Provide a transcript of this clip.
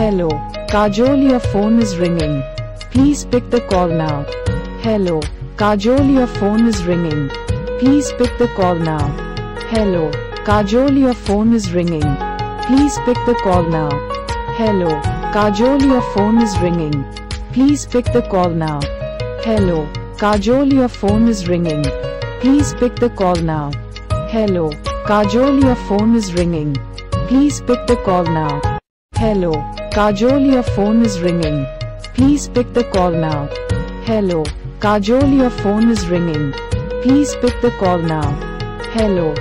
Hello. Kajol, your phone is ringing. Please pick the call now. Hello. Kajol, your phone is ringing. Please pick the call now. Hello. Kajol, your phone is ringing. Please pick the call now. Hello. Kajol, your phone is ringing. Please pick the call now. Hello. Kajol, your phone is ringing. Please pick the call now. Hello. Kajol, your phone is ringing. Please pick the call now. Hello. Kajol, your phone is ringing. Please pick the call now. Hello. Kajol, your phone is ringing. Please pick the call now. Hello.